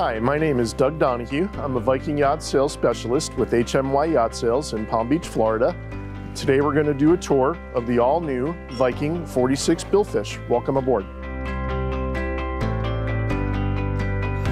Hi, my name is Doug Donahue. I'm a Viking Yacht Sales Specialist with HMY Yacht Sales in Palm Beach, Florida. Today we're going to do a tour of the all-new Viking 46 Billfish. Welcome aboard.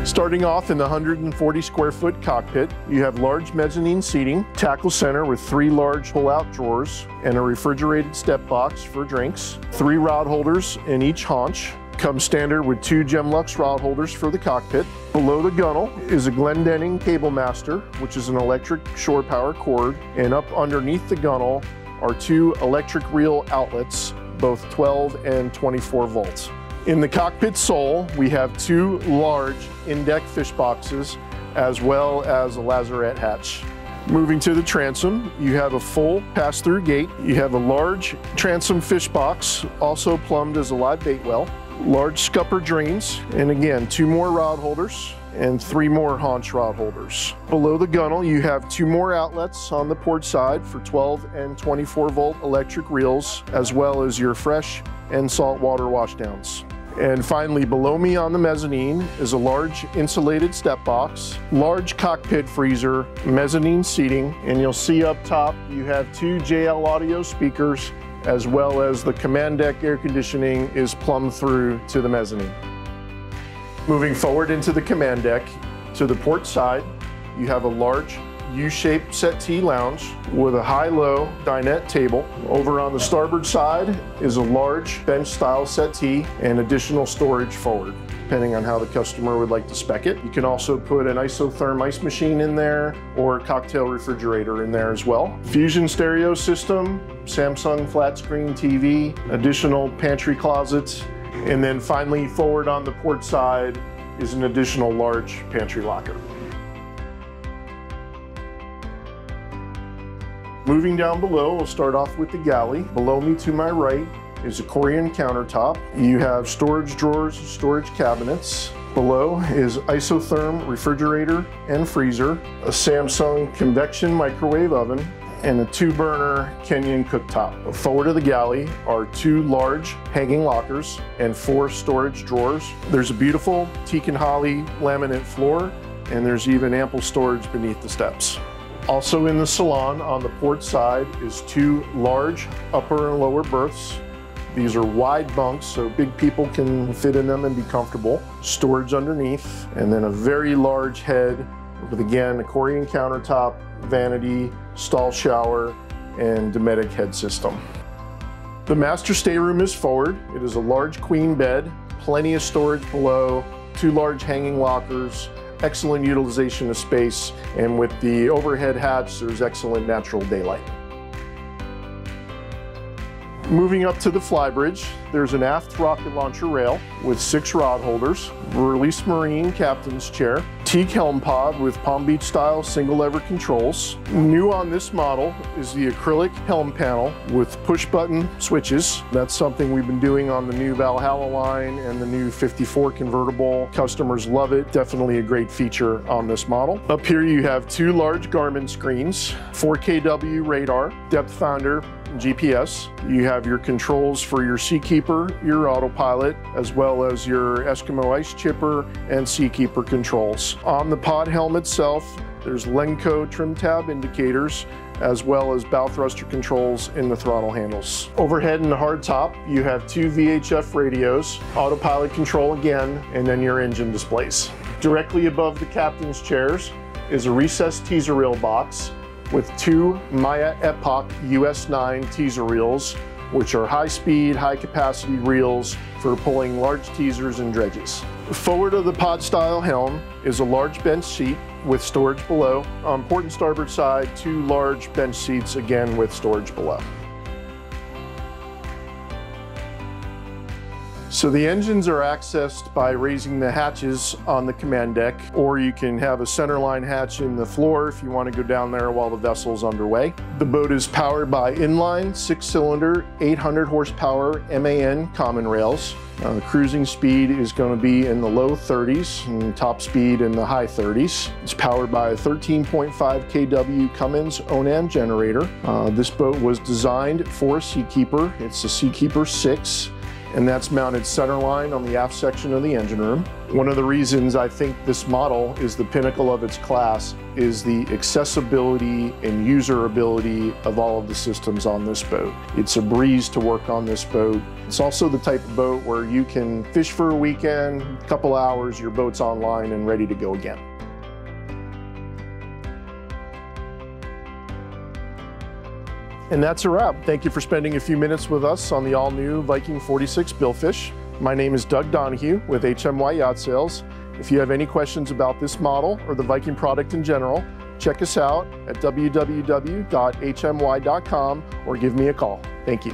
Starting off in the 140 square foot cockpit, you have large mezzanine seating, tackle center with three large pull-out drawers, and a refrigerated step box for drinks, three rod holders in each haunch, comes standard with two Gemlux rod holders for the cockpit. Below the gunnel is a Glendinning Cable Master, which is an electric shore power cord, and up underneath the gunnel are two electric reel outlets, both 12 and 24 volts. In the cockpit sole, we have two large in-deck fish boxes as well as a lazarette hatch. Moving to the transom, you have a full pass-through gate. You have a large transom fish box, also plumbed as a live bait well, large scupper drains, and again, two more rod holders and three more haunch rod holders. Below the gunnel, you have two more outlets on the port side for 12 and 24 volt electric reels, as well as your fresh and saltwater washdowns. And finally, below me on the mezzanine is a large insulated step box, large cockpit freezer, mezzanine seating, and you'll see up top you have two JL audio speakers as well as the command deck air conditioning is plumbed through to the mezzanine. Moving forward into the command deck, to the port side, you have a large U-shaped settee lounge with a high-low dinette table. Over on the starboard side is a large bench-style settee and additional storage forward depending on how the customer would like to spec it. You can also put an isotherm ice machine in there or a cocktail refrigerator in there as well. Fusion stereo system, Samsung flat screen TV, additional pantry closets, and then finally forward on the port side is an additional large pantry locker. Moving down below, we'll start off with the galley. Below me to my right is a Corian countertop. You have storage drawers, and storage cabinets. Below is isotherm refrigerator and freezer, a Samsung convection microwave oven, and a two burner Kenyon cooktop. Forward of the galley are two large hanging lockers and four storage drawers. There's a beautiful teak and holly laminate floor and there's even ample storage beneath the steps. Also in the salon on the port side is two large upper and lower berths. These are wide bunks, so big people can fit in them and be comfortable. Storage underneath, and then a very large head with again a Corian countertop, vanity, stall shower, and Dometic head system. The master stateroom is forward. It is a large queen bed, plenty of storage below, two large hanging lockers, excellent utilization of space, and with the overhead hatch, there's excellent natural daylight. Moving up to the flybridge, there's an aft rocket launcher rail with six rod holders, release marine captain's chair, teak helm pod with Palm Beach style single lever controls. New on this model is the acrylic helm panel with push button switches. That's something we've been doing on the new Valhalla line and the new 54 convertible. Customers love it. Definitely a great feature on this model. Up here you have two large Garmin screens, 4KW radar, depth finder, GPS. You have your controls for your Seakeeper, your autopilot, as well as your Eskimo Ice Chipper and Seakeeper controls. On the pod helm itself, there's Lenco trim tab indicators, as well as bow thruster controls in the throttle handles. Overhead in the hard top, you have two VHF radios, autopilot control again, and then your engine displays. Directly above the captain's chairs is a recessed teaser reel box with two Miya Epoch US9 teaser reels, which are high-speed, high-capacity reels for pulling large teasers and dredges. Forward of the pod-style helm is a large bench seat with storage below. On port and starboard side, two large bench seats, again with storage below. So the engines are accessed by raising the hatches on the command deck, or you can have a centerline hatch in the floor if you want to go down there while the vessel's underway. The boat is powered by inline six-cylinder 800 horsepower MAN common rails. Uh, the cruising speed is going to be in the low 30s and top speed in the high 30s. It's powered by a 13.5 kW Cummins Onan generator. Uh, this boat was designed for a Seakeeper. It's a Seakeeper 6 and that's mounted centerline on the aft section of the engine room. One of the reasons I think this model is the pinnacle of its class is the accessibility and userability of all of the systems on this boat. It's a breeze to work on this boat. It's also the type of boat where you can fish for a weekend, a couple hours, your boat's online and ready to go again. And that's a wrap. Thank you for spending a few minutes with us on the all-new Viking 46 Billfish. My name is Doug Donahue with HMY Yacht Sales. If you have any questions about this model or the Viking product in general, check us out at www.hmy.com or give me a call. Thank you.